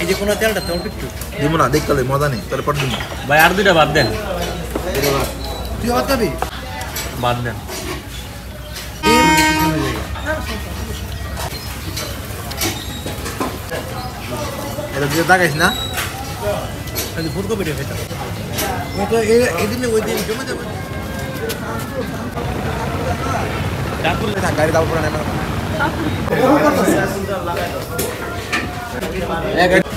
এই যে কোনো তেলটা তেল একটু দিব না দেখতে মজা নেই তাহলে পরে দিব ভাই আর দুইটা বাদ দেন। তুই হওয়া যাবি বাদ দেন। এটা দিয়ে তাকাইস না? ফুলকপিটা খেতাম ও তো এ- এদিনে ওই দিন জমে যাবে। গাড়ি দাও করে নেবে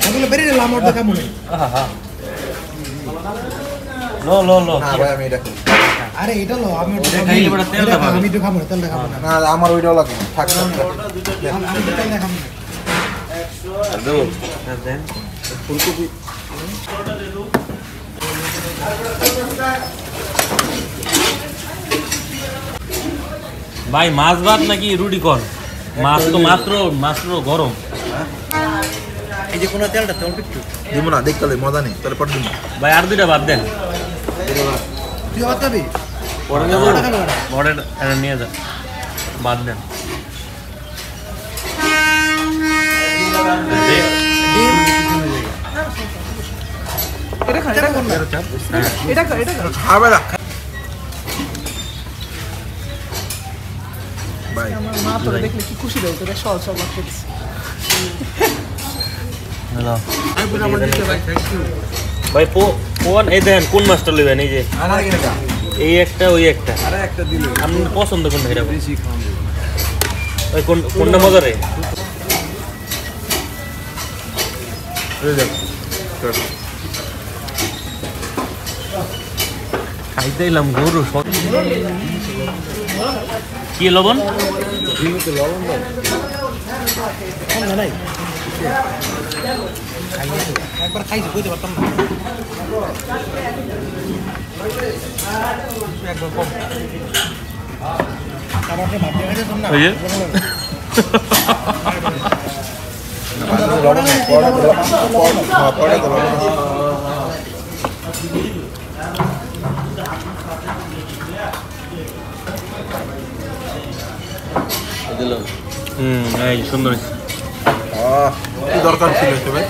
ওগুলো বেরিয়ে গেল আমার দেখা লো লো লো। না ভাই আমি এটা আরে এটা লো আমি না। আমি একটু খাব খাব আমার ওইটাও লাগবে। থাক। আমি খাব না দেবো দেন ফুলকপি ভাই মাছ ভাত নাকি রুটি কর মাছ তো মাত্র মাত্র গরম। এই যে কোনো তেলটা তেল একটু দিব না দেখতে মজা নেই তাহলে পরে দিব ভাই আর দুইটা বাদ দেন। তুই হওয়া যাবি এটা নিয়ে যা। বাদ দেন। এটা এটা খা। না। এটা খা। এটা খা খাবে না ভাই। আমার মা তোরা দেখলে কি খুশি দেয় তোরা মাছ খেতেছি হ্যালো ভাই ভাই কোন এই দেন কোন মাছটা নেবেন এই যে কিনে এই একটা ওই একটা। আরে একটা দিলে আপনি পছন্দ কোনটা এটা ওই কোন কোনটা মজা রে খাইতে এলাম গরু কি লবণ? নাই। খাইছি একবার খাইছি কইতে পারতাম না একবার কম আমাকে ভাত দিয়ে গেছে তোমরা ওই যে। লবণ নেই, পরে তো লবণ- পরে- হ্যাঁ, পরে তো লবণ আছে। হুম এই সুন্দর হয়েছে। আহ, কি দরকার ছিল এতে ভাই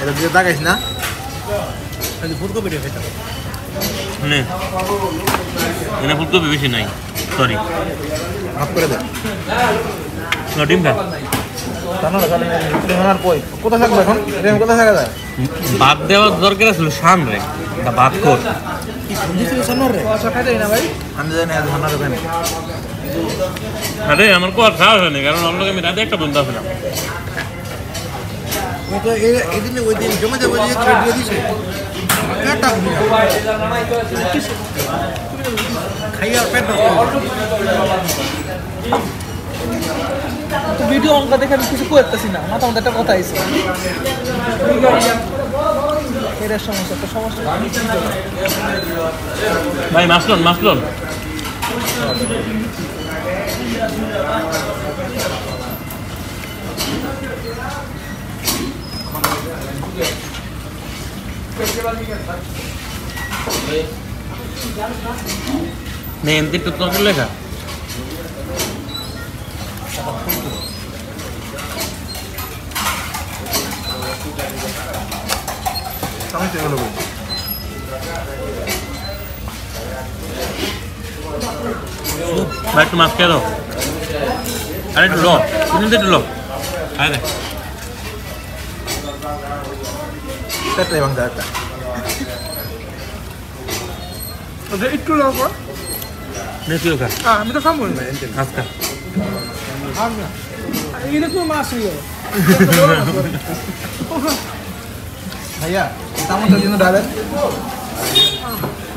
এটা দিয়ে তাকাইস না? ফুলকপিটা খেতাম নে। এনে ফুলকপি বেশি নাই সরি হাফ করে দে। ডিম না কোথায় থাকবে এখন? কোথায় থাকা যায়? ভাত দেওয়ার দরকার শান রে। তা ভাত কর। কি সবজি ছিল রে? আচ্ছা না ভাই। আমি জানি আজ হানার ওখানে আরে আমার কর সাহস হয়নি কারণ অন্য আমি রাতে একটা বন্ধু আসলাম ভিডিও অঙ্কা দেখে আমি কিছু করতেছি না মাথা মধ্যে একটা কথা আইছে। এটার সমস্যা তো সমস্যা। ভাই মাসলন মাসলন। একটু তরকারি লেখা? ভাই একটু মাছ খেয়ে আরে একটু ল তুমি তো একটু ল আরে সেটাই ভাঙতে একটা একটু লোক নে তুইও খা আমি তো খাব না আজকা এটা তো মাছ ইয়ে ভাইয়া তামাটার জন্য ডালেন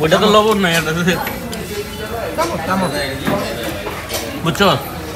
ওইটা তো লবণ নাই এটা তামট বুঝছ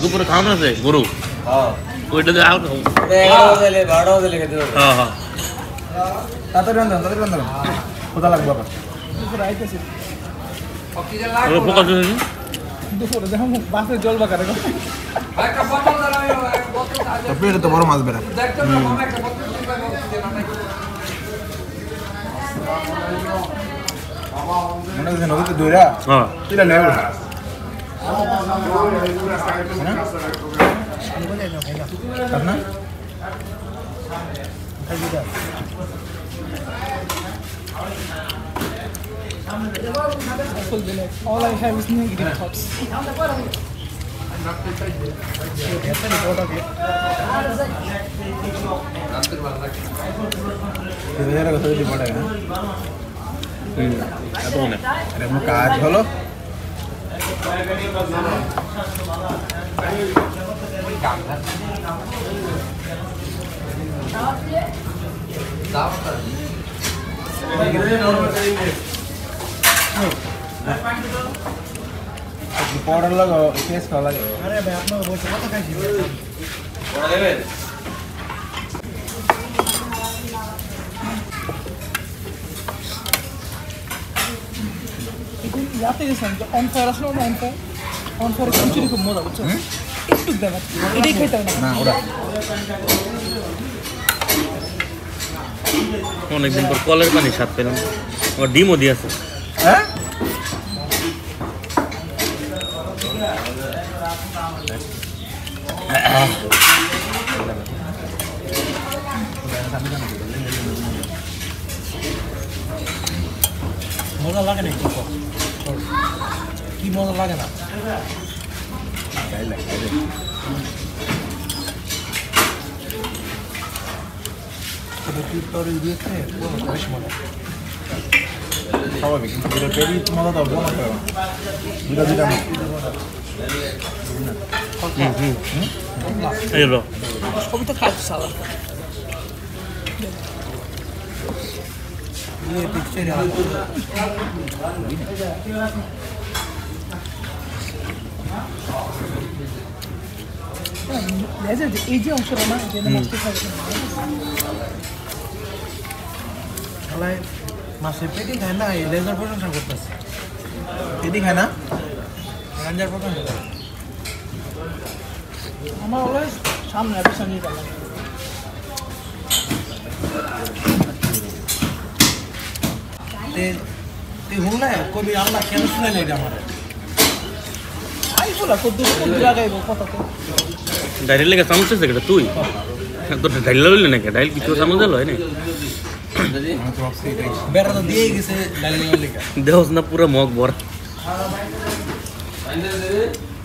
দুপুরে খাওয়ানো আছে গরু? ওইটা দিয়ে হালকা হ্যাঁ হ্যাঁ। তাড়াতাড়ি রান্ধুন তাড়াতাড়ি রান্ধুন কোথা লাগবে আবার ফোকাস দুপুরে দেখো বাসে জল বাকারে এটা তো বড় মাছ বেড়া। মনে হচ্ছে নদীতে দৌড়া। হ্যাঁ। তুইলা নেব না full village. All I have is negative thoughts. তিরিশ কথা যদি পড়ে না হুম এত মনে আর এমন কাজ হলো পড়ার লাগে শেষ খাওয়া লাগে আরে ভাই আপনাকে বলছে কত খাইছি এখন ইয়াতে গেছিলাম যে অন ফায়ার আসলো না অন ফায়ার অন ফায়ার খিচুড়ি খুব মজা বুঝছ? একটু দেখা এটাই খাইতে হবে না। না ওরা অনেকদিন পর কলের পানি স্বাদ পেলাম। আমার ডিমও দিয়েছে। হ্যাঁ? মজা লাগে না কি কর? কি মজা লাগে না কিন্তু তুই তোর দিয়েছে বেশ মজা স্বাভাবিক কিন্তু দুটো পেরি মজা তো বোনা তো দুটা দুটা হুম হুম এই লো সবই তো খাচ্ছি সালা ইয়ে পিকচার লেজের যে এই যে অংশটা না মাছের পেটি খায় না এই লেজার প্রশংসা করতেছে। পেটি খায় না? গাঞ্জার প্রশংসা আমার অলওয়েজ সামনে পিছনে নিয়ে গেলাম তে তে হুন না কবি আল্লাহ কেন শুনাইলে এটা আমার? আই বলা কত কত লাগাইবো কত তো ডাইরেল লেগে চামচ আছে কেটা তুই তো ডাইল লইলে নাকি ডাইল কিছু চামচ দিল হয় না আমি তো ভাবছি এটাই বেড়া তো দিয়ে গেছে ডালি লেখা দেহস না পুরো মগ ভর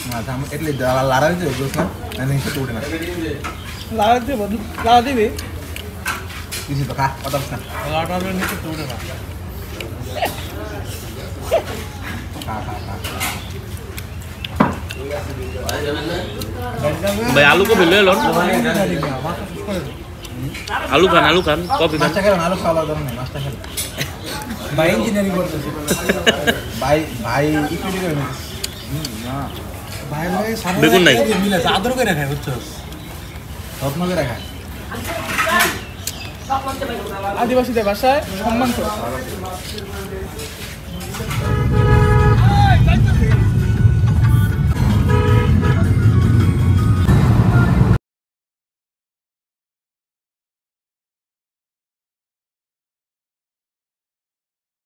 না আমি એટલે લારા જ જોસ ના અને નહીં તો ઉડે ના লাগা দেবো লাগা দিবি બીજી તો ખા પતા ના লাটার নিচে তো উঠে না ખા ખા ખા ভাই আলু কপি লয়ে লন আলু খান আলু খান কপি খান। মাছটা আলু খাওয়া দাও না মাছটা খেলো ভাই ইঞ্জিনিয়ারিং করতেছে। ভাই ভাই ইকুইটি করে নিস না ভাই ভাই সামনে বেগুন নাই। মিলে আদর করে খায় বুঝছ? স্বপ্ন করে খায় আদিবাসীদের ভাষায় সম্মান করে।